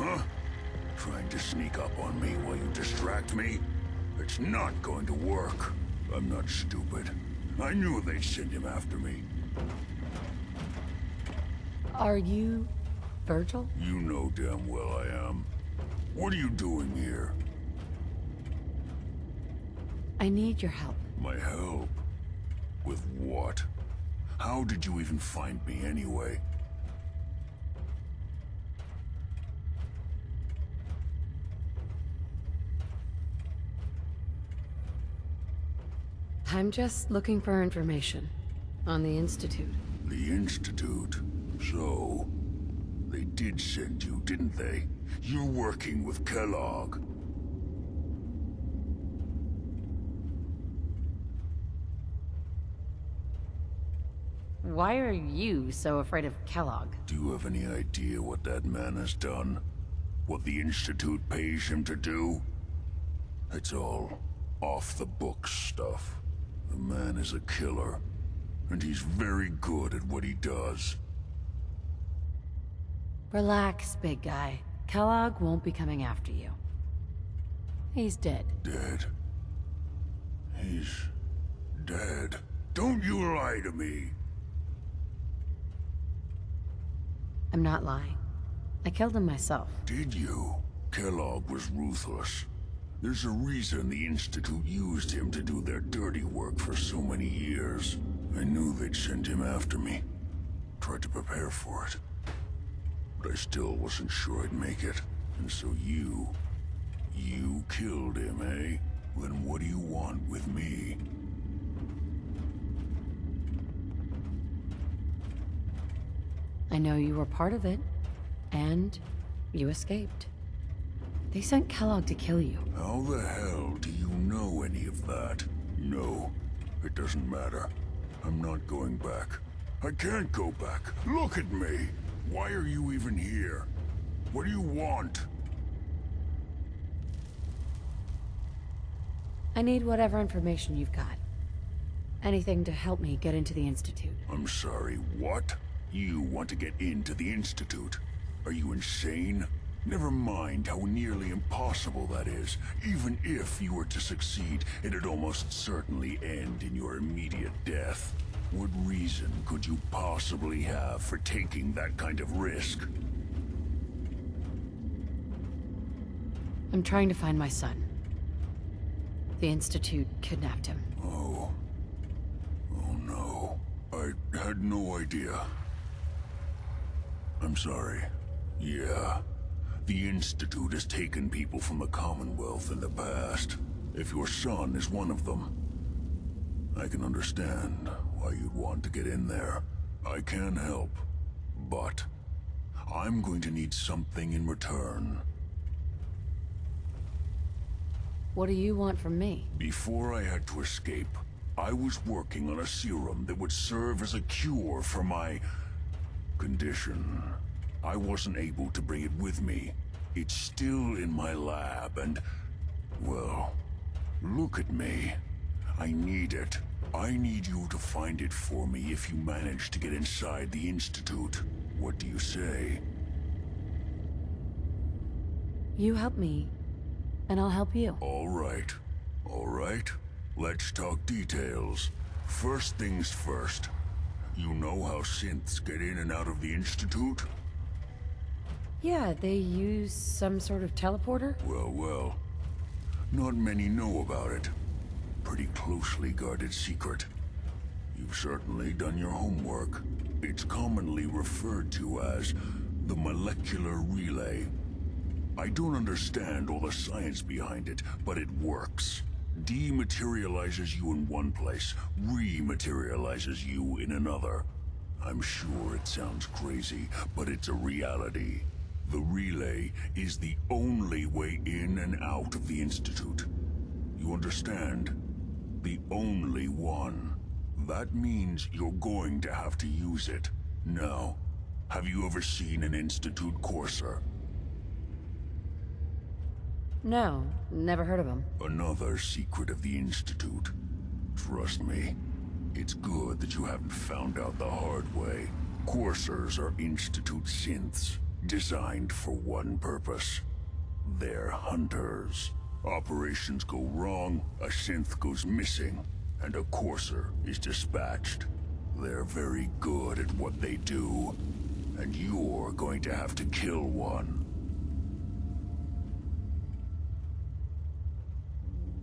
huh? Trying to sneak up on me while you distract me? It's not going to work. I'm not stupid. I knew they'd send him after me. Are you... Virgil? You know damn well I am. What are you doing here? I need your help. My help? With what? How did you even find me anyway? I'm just looking for information on the Institute. The Institute? So... They did send you, didn't they? You're working with Kellogg. Why are you so afraid of Kellogg? Do you have any idea what that man has done? What the Institute pays him to do? It's all off-the-books stuff. The man is a killer, and he's very good at what he does. Relax, big guy. Kellogg won't be coming after you. He's dead. Dead? He's... dead. Don't you lie to me! I'm not lying. I killed him myself. Did you? Kellogg was ruthless. There's a reason the Institute used him to do their dirty work for so many years. I knew they'd send him after me. Tried to prepare for it. But I still wasn't sure I'd make it. And so you... You killed him, eh? Then what do you want with me? I know you were part of it. And you escaped. They sent Kellogg to kill you. How the hell do you know any of that? No, it doesn't matter. I'm not going back. I can't go back. Look at me! Why are you even here? What do you want? I need whatever information you've got. Anything to help me get into the Institute. I'm sorry, what? You want to get into the Institute? Are you insane? Never mind how nearly impossible that is. Even if you were to succeed, it'd almost certainly end in your immediate death. What reason could you possibly have for taking that kind of risk? I'm trying to find my son. The Institute kidnapped him. Oh. Oh no. I had no idea. I'm sorry. Yeah. The Institute has taken people from the Commonwealth in the past. If your son is one of them, I can understand why you'd want to get in there. I can help, but I'm going to need something in return. What do you want from me? Before I had to escape, I was working on a serum that would serve as a cure for my... condition. I wasn't able to bring it with me. It's still in my lab and... well... look at me. I need it. I need you to find it for me if you manage to get inside the Institute. What do you say? You help me, and I'll help you. All right. All right. Let's talk details. First things first. You know how synths get in and out of the Institute? Yeah, they use some sort of teleporter? Well, well. Not many know about it. Pretty closely guarded secret. You've certainly done your homework. It's commonly referred to as the molecular relay. I don't understand all the science behind it, but it works. Dematerializes you in one place, rematerializes you in another. I'm sure it sounds crazy, but it's a reality. The relay is the only way in and out of the Institute. You understand? The only one. That means you're going to have to use it. Now, have you ever seen an Institute courser? No, never heard of them. Another secret of the Institute. Trust me, It's good that you haven't found out the hard way. Coursers are Institute synths, designed for one purpose. They're hunters. Operations go wrong, a synth goes missing, and a Courser is dispatched. They're very good at what they do, and you're going to have to kill one.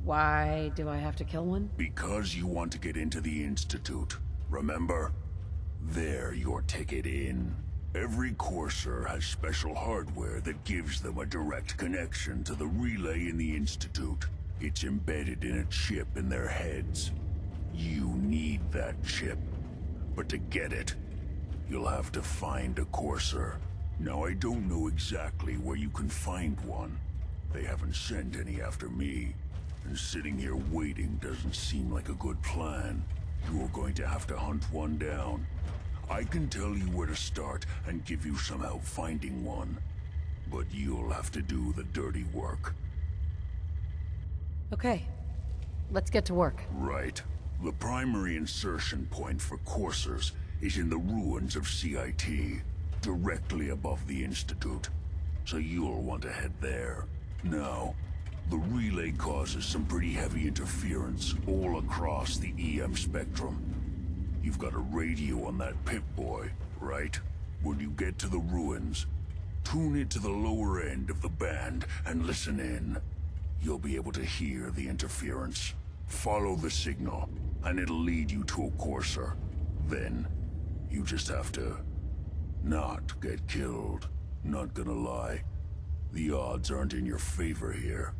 Why do I have to kill one? Because you want to get into the Institute. Remember? They're your ticket in. Every Courser has special hardware that gives them a direct connection to the relay in the Institute. It's embedded in a chip in their heads. You need that chip. But to get it, you'll have to find a Courser. Now, I don't know exactly where you can find one. They haven't sent any after me. And sitting here waiting doesn't seem like a good plan. You're going to have to hunt one down. I can tell you where to start and give you some help finding one. But you'll have to do the dirty work. Okay. Let's get to work. Right. The primary insertion point for coursers is in the ruins of CIT, directly above the Institute. So you'll want to head there. Now, the relay causes some pretty heavy interference all across the EM spectrum. You've got a radio on that Pip-Boy, right? When you get to the ruins, tune it to the lower end of the band and listen in. You'll be able to hear the interference. Follow the signal, and it'll lead you to a courser. Then, you just have to... not get killed. Not gonna lie. The odds aren't in your favor here.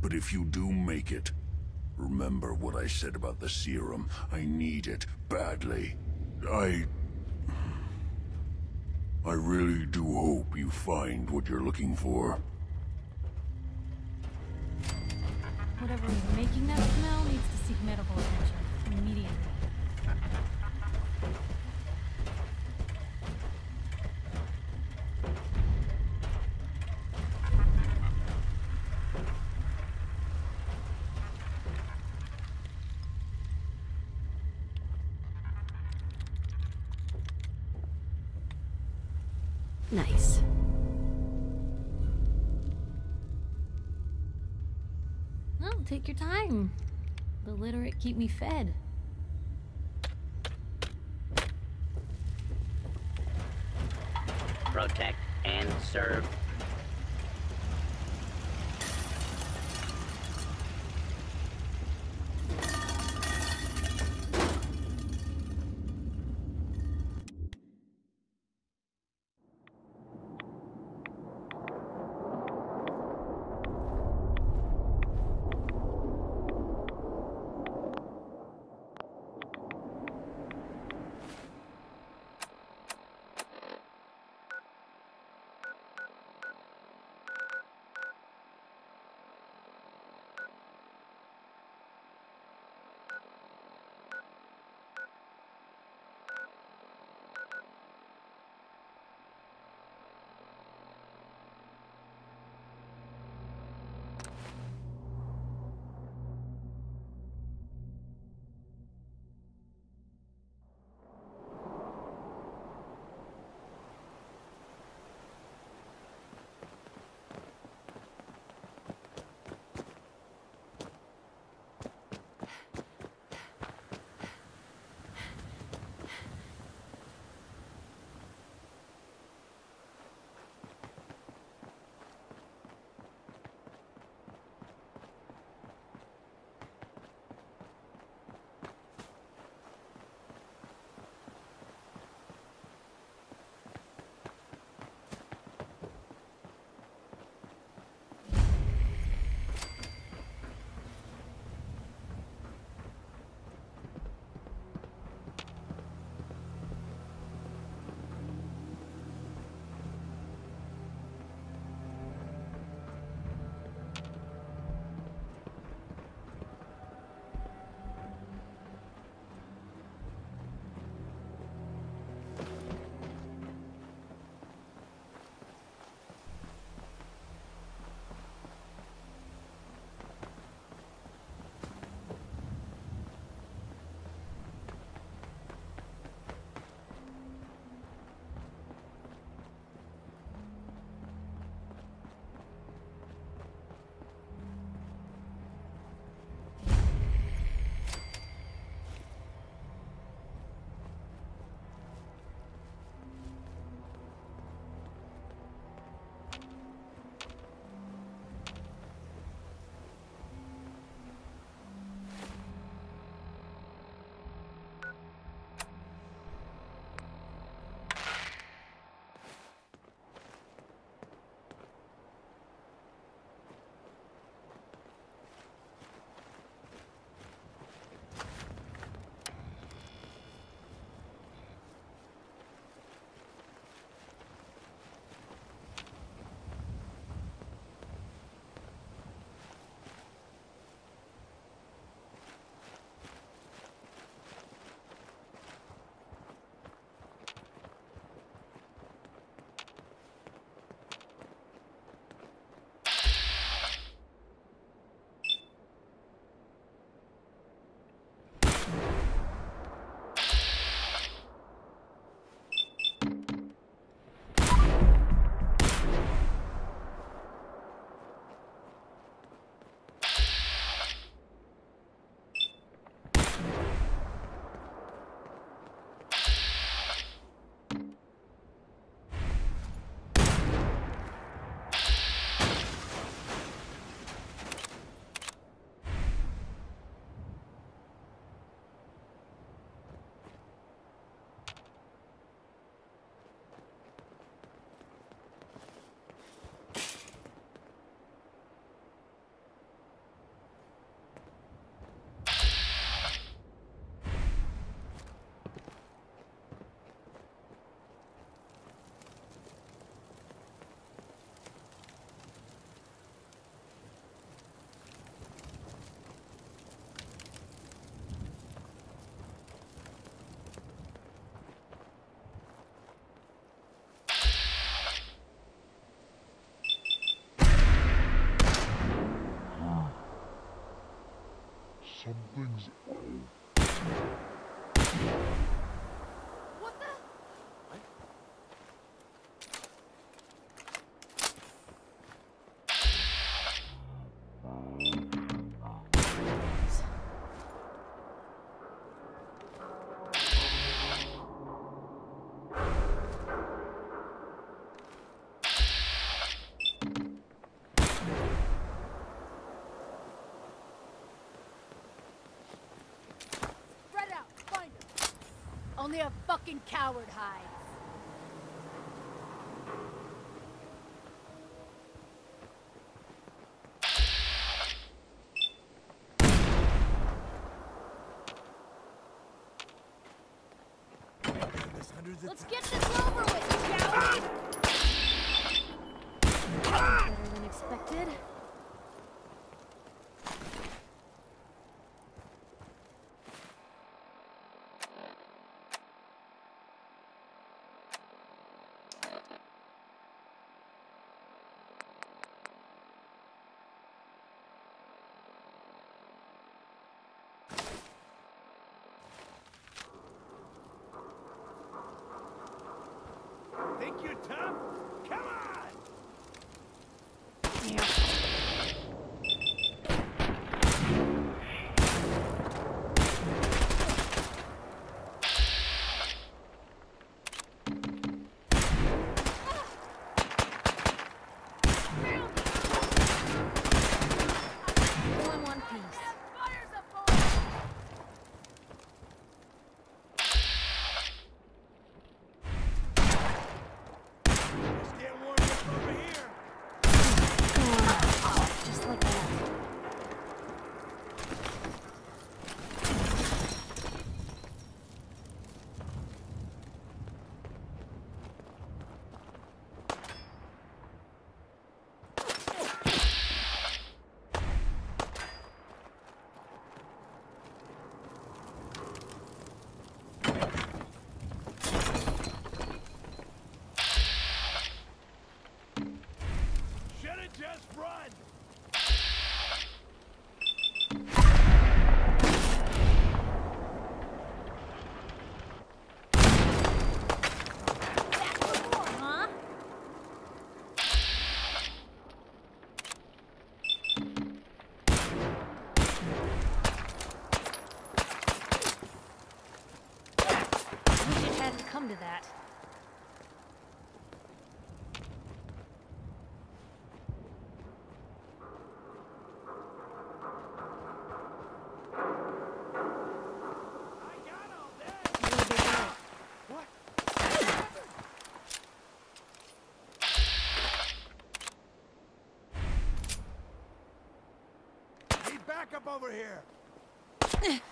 But if you do make it, remember what I said about the serum. I need it badly. I... I really do hope you find what you're looking for. Whatever is making that smell needs to seek medical attention immediately. Nice. No, take your time. The literate keep me fed. protect, and serve. something's fucking coward hides. Let's get this you, Tom. Come on! Yeah. up over here.